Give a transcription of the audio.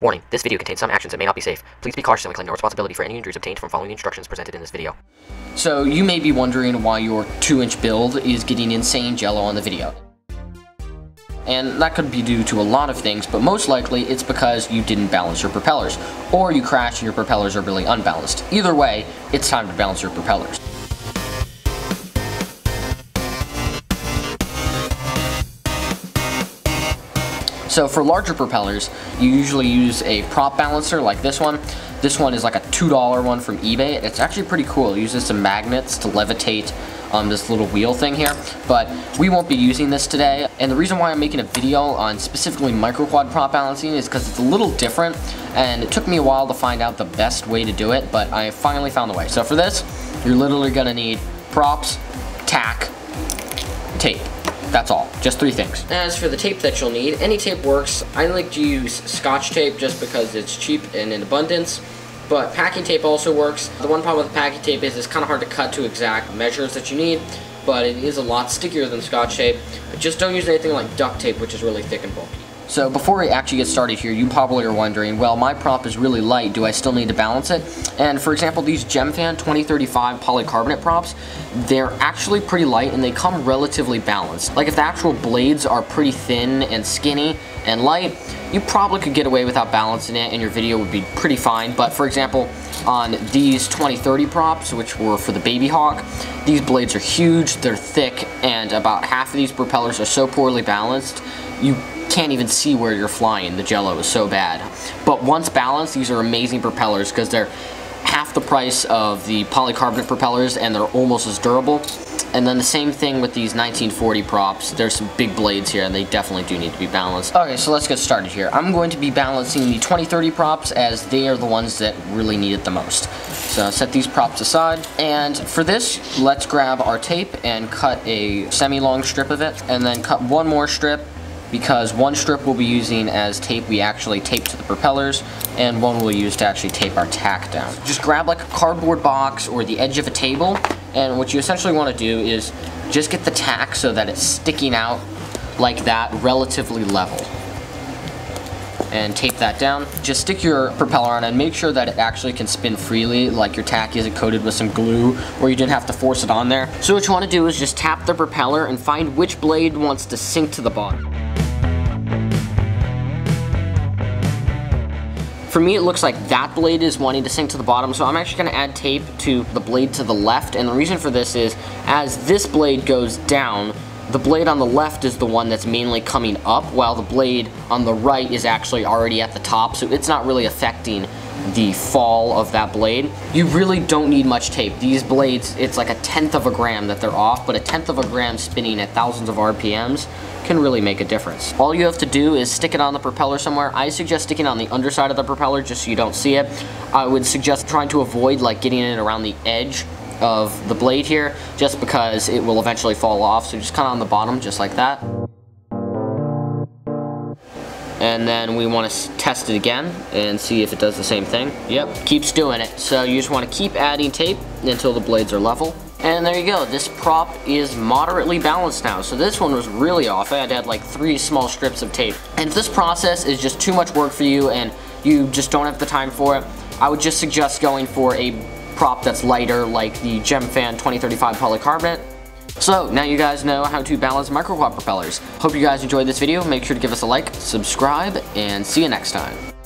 Warning, this video contains some actions that may not be safe. Please be cautious and claim no responsibility for any injuries obtained from following the instructions presented in this video. So you may be wondering why your 2-inch build is getting insane jello on the video. And that could be due to a lot of things, but most likely it's because you didn't balance your propellers, or you crashed and your propellers are really unbalanced. Either way, it's time to balance your propellers. So for larger propellers, you usually use a prop balancer like this one. This one is like a $2 one from eBay. It's actually pretty cool. It uses some magnets to levitate um, this little wheel thing here, but we won't be using this today. And the reason why I'm making a video on specifically microquad prop balancing is because it's a little different, and it took me a while to find out the best way to do it, but I finally found the way. So for this, you're literally gonna need props, tack, tape. That's all, just three things. As for the tape that you'll need, any tape works. I like to use scotch tape just because it's cheap and in abundance, but packing tape also works. The one problem with packing tape is it's kind of hard to cut to exact measures that you need, but it is a lot stickier than scotch tape. Just don't use anything like duct tape, which is really thick and bulky. So before we actually get started here, you probably are wondering, well, my prop is really light, do I still need to balance it? And for example, these Gemfan 2035 polycarbonate props, they're actually pretty light and they come relatively balanced. Like if the actual blades are pretty thin and skinny and light, you probably could get away without balancing it and your video would be pretty fine. But for example, on these 2030 props, which were for the Baby Hawk, these blades are huge, they're thick, and about half of these propellers are so poorly balanced, you can't even see where you're flying. The jello is so bad. But once balanced, these are amazing propellers because they're half the price of the polycarbonate propellers and they're almost as durable. And then the same thing with these 1940 props. There's some big blades here and they definitely do need to be balanced. Okay, so let's get started here. I'm going to be balancing the 2030 props as they are the ones that really need it the most. So set these props aside. And for this, let's grab our tape and cut a semi-long strip of it. And then cut one more strip because one strip we'll be using as tape we actually tape to the propellers and one we'll use to actually tape our tack down. Just grab like a cardboard box or the edge of a table and what you essentially want to do is just get the tack so that it's sticking out like that relatively level and tape that down. Just stick your propeller on and make sure that it actually can spin freely, like your tack isn't coated with some glue or you didn't have to force it on there. So what you want to do is just tap the propeller and find which blade wants to sink to the bottom. For me, it looks like that blade is wanting to sink to the bottom, so I'm actually going to add tape to the blade to the left, and the reason for this is, as this blade goes down, the blade on the left is the one that's mainly coming up, while the blade on the right is actually already at the top, so it's not really affecting the fall of that blade. You really don't need much tape. These blades, it's like a tenth of a gram that they're off, but a tenth of a gram spinning at thousands of RPMs can really make a difference. All you have to do is stick it on the propeller somewhere. I suggest sticking on the underside of the propeller just so you don't see it. I would suggest trying to avoid like getting it around the edge of the blade here just because it will eventually fall off. So just kind of on the bottom just like that. And then we want to test it again and see if it does the same thing. Yep, keeps doing it. So you just want to keep adding tape until the blades are level. And there you go, this prop is moderately balanced now. So this one was really off. I had to add like three small strips of tape. And if this process is just too much work for you and you just don't have the time for it, I would just suggest going for a prop that's lighter like the Gemfan 2035 polycarbonate. So now you guys know how to balance microquad propellers. Hope you guys enjoyed this video. Make sure to give us a like, subscribe, and see you next time.